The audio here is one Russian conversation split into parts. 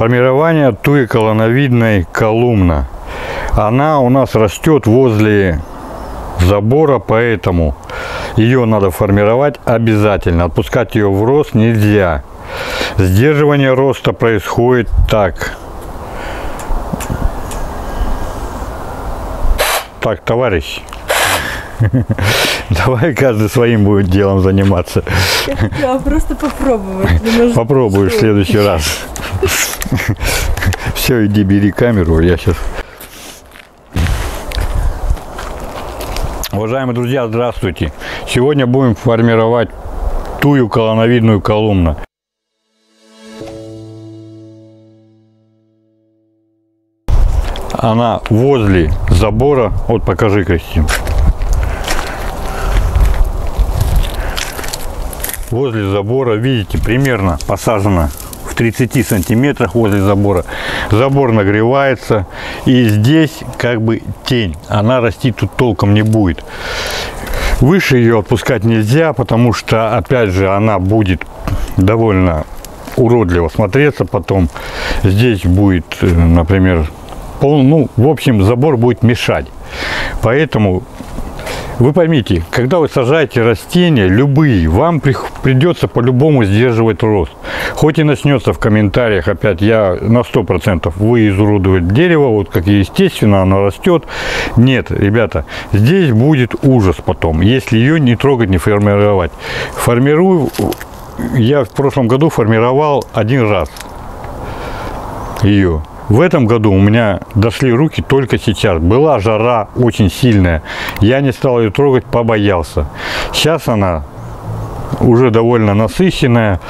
Формирование туеколоновидной колумна. Она у нас растет возле забора, поэтому ее надо формировать обязательно. Отпускать ее в рост нельзя. Сдерживание роста происходит так. Так, товарищ, давай каждый своим будет делом заниматься. Да, просто попробовать. немножко. Попробуешь в следующий раз. Все, иди бери камеру, я сейчас. Уважаемые друзья, здравствуйте. Сегодня будем формировать тую колоновидную колумну. Она возле забора. Вот покажи, Кристин. Возле забора, видите, примерно посажена 30 сантиметрах возле забора. Забор нагревается, и здесь как бы тень. Она расти тут толком не будет. Выше ее отпускать нельзя, потому что, опять же, она будет довольно уродливо смотреться потом. Здесь будет, э, например, пол, ну, в общем, забор будет мешать. Поэтому вы поймите, когда вы сажаете растения, любые, вам при- придется по-любому сдерживать рост. Хоть и начнется в комментариях, опять я на 100% вы изуродуете дерево, вот как естественно оно растет. Нет, ребята, здесь будет ужас потом, если ее не трогать, не формировать. Формирую, я в прошлом году формировал один раз ее. В этом году у меня дошли руки только сейчас. Была жара очень сильная. Я не стал ее трогать, побоялся. Сейчас она уже довольно насыщенная.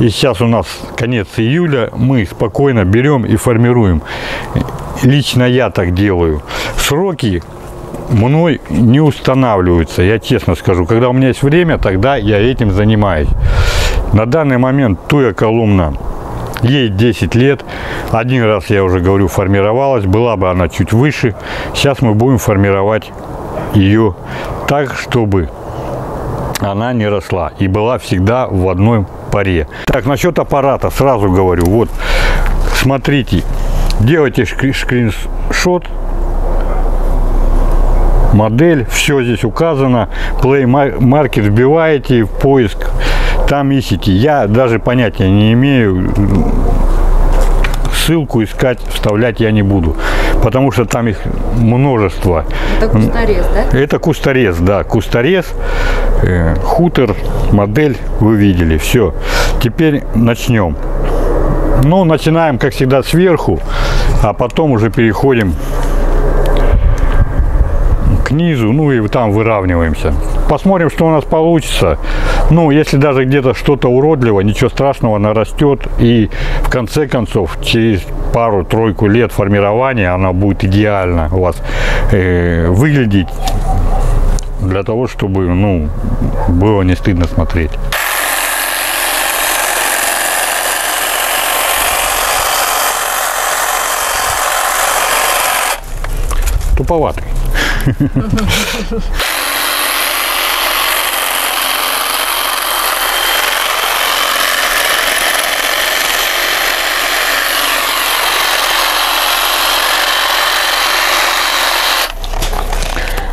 И сейчас у нас конец июля. Мы спокойно берем и формируем. Лично я так делаю. Сроки мной не устанавливаются, я честно скажу. Когда у меня есть время, тогда я этим занимаюсь. На данный момент туя колумна Ей 10 лет. Один раз, я уже говорю, формировалась. Была бы она чуть выше. Сейчас мы будем формировать ее так, чтобы она не росла и была всегда в одной паре. Так, насчет аппарата сразу говорю. Вот, смотрите, делайте скриншот, модель, все здесь указано. Play Mar- Market вбиваете в поиск, там ищите. Я даже понятия не имею, ссылку искать, вставлять я не буду, потому что там их множество. Это кустарез, да? Это кусторез, да, кусторез, э, хутор, модель вы видели, все. Теперь начнем. Ну, начинаем, как всегда, сверху, а потом уже переходим к низу, ну и там выравниваемся. Посмотрим, что у нас получится. Ну, если даже где-то что-то уродливо, ничего страшного, она растет. И в конце концов, через пару-тройку лет формирования она будет идеально у вас э, выглядеть для того, чтобы, ну, было не стыдно смотреть. Туповатый.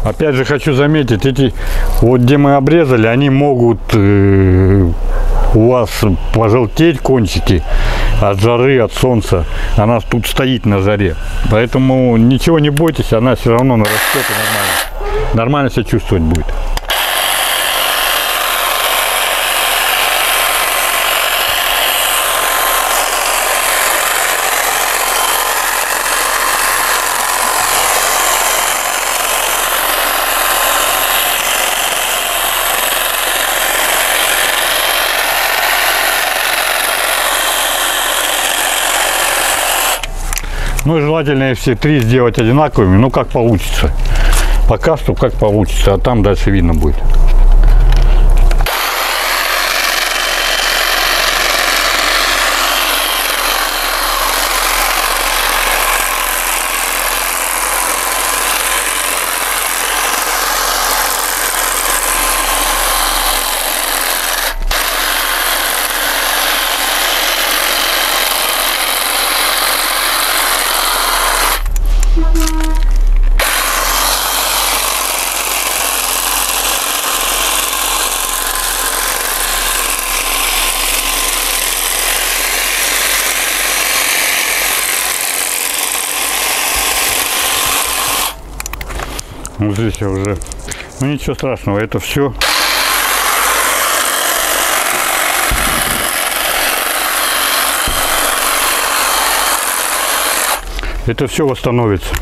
Опять же хочу заметить, эти вот где мы обрезали, они могут э, у вас пожелтеть кончики от жары, от солнца. Она тут стоит на жаре. Поэтому ничего не бойтесь, она все равно нарастет и нормально. Нормально себя чувствовать будет. Ну и желательно все три сделать одинаковыми, ну как получится. Пока что как получится, а там дальше видно будет. Вот здесь я уже... Ну ничего страшного, это все это все восстановится.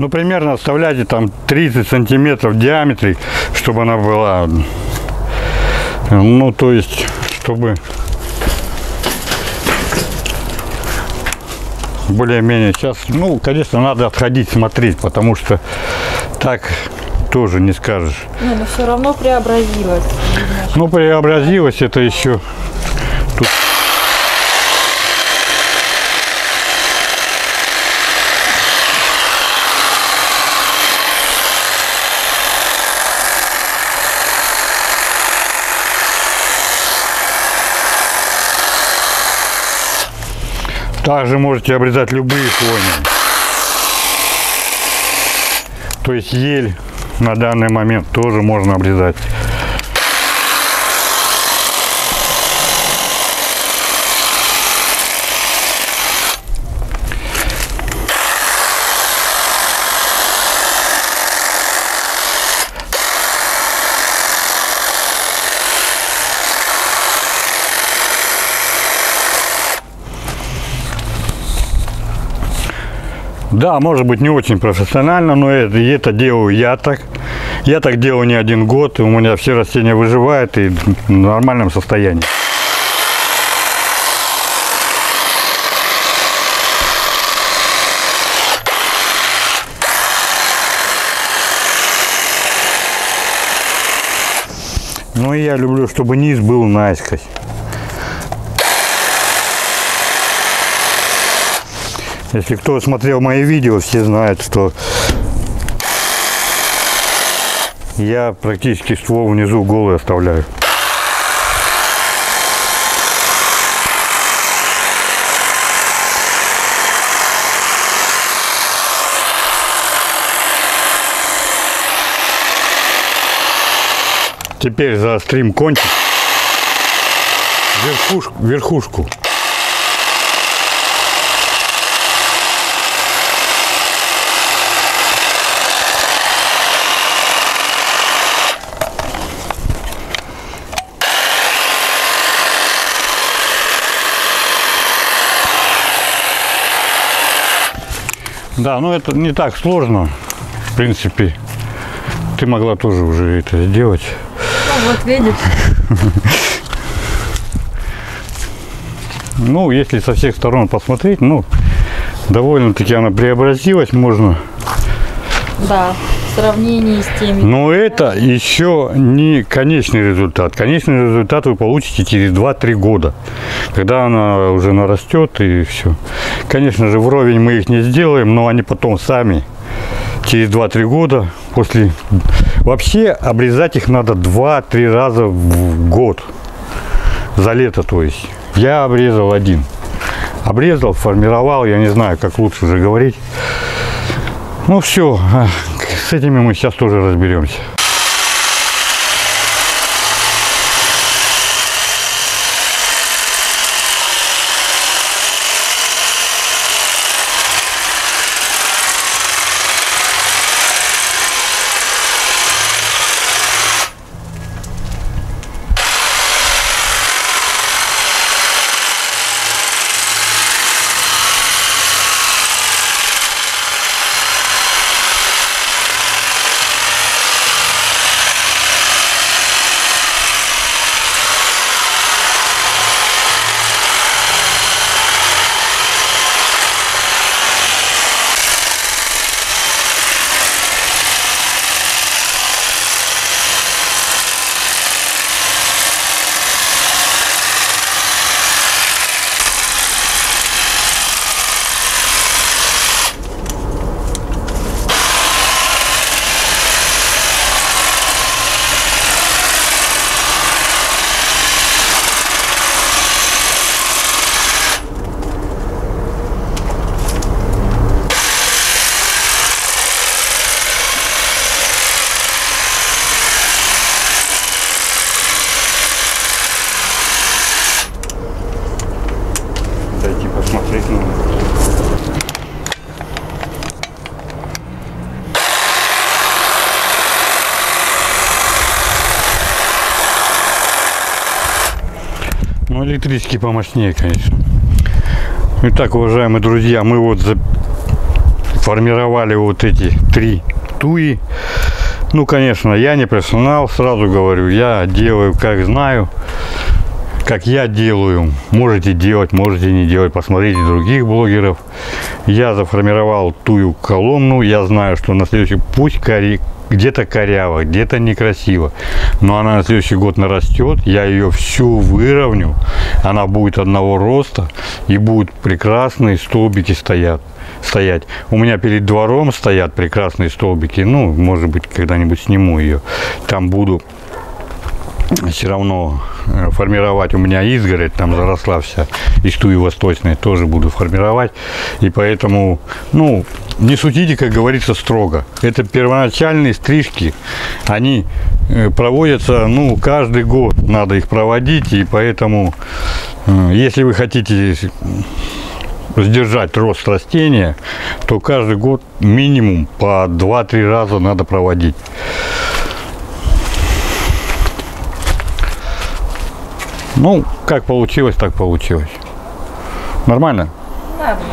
Ну, примерно оставляйте там 30 сантиметров в диаметре, чтобы она была, ну, то есть, чтобы более-менее сейчас, ну, конечно, надо отходить, смотреть, потому что так тоже не скажешь. Не, но все равно преобразилась. Ну, преобразилась это еще Также можете обрезать любые хвойные. То есть ель на данный момент тоже можно обрезать. Да, может быть не очень профессионально, но это, это делаю я так. Я так делаю не один год, и у меня все растения выживают и в нормальном состоянии. Ну и я люблю, чтобы низ был наискось. Если кто смотрел мои видео, все знают, что я практически ствол внизу голый оставляю. Теперь заострим кончик, верхушку, верхушку. Да, ну это не так сложно, в принципе. Ты могла тоже уже это сделать. Ну, вот видишь. Ну, если со всех сторон посмотреть, ну, довольно-таки она преобразилась, можно. Да, сравнении с теми. Но это еще не конечный результат. Конечный результат вы получите через 2-3 года, когда она уже нарастет и все. Конечно же, вровень мы их не сделаем, но они потом сами через 2-3 года после... Вообще обрезать их надо 2-3 раза в год. За лето, то есть. Я обрезал один. Обрезал, формировал, я не знаю, как лучше уже говорить. Ну все, с этими мы сейчас тоже разберемся. Ну, электрический помощнее, конечно. Итак, уважаемые друзья, мы вот за- формировали вот эти три туи. Ну, конечно, я не профессионал, сразу говорю, я делаю как знаю, как я делаю. Можете делать, можете не делать, посмотрите других блогеров. Я заформировал тую колонну, я знаю, что на следующий пусть кори, где-то коряво, где-то некрасиво, но она на следующий год нарастет, я ее всю выровню, она будет одного роста. И будут прекрасные столбики стоят, стоять. У меня перед двором стоят прекрасные столбики, ну, может быть, когда-нибудь сниму ее, там буду все равно э, формировать у меня изгородь, там заросла вся из туи восточной, тоже буду формировать. И поэтому, ну, не судите, как говорится, строго. Это первоначальные стрижки, они э, проводятся, ну, каждый год надо их проводить, и поэтому, э, если вы хотите сдержать рост растения, то каждый год минимум по 2-3 раза надо проводить. Ну, как получилось, так получилось. Нормально? Нормально.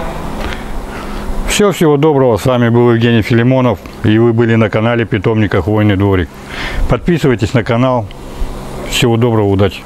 Все, всего доброго. С вами был Евгений Филимонов. И вы были на канале Питомника Хвойный дворик. Подписывайтесь на канал. Всего доброго, удачи.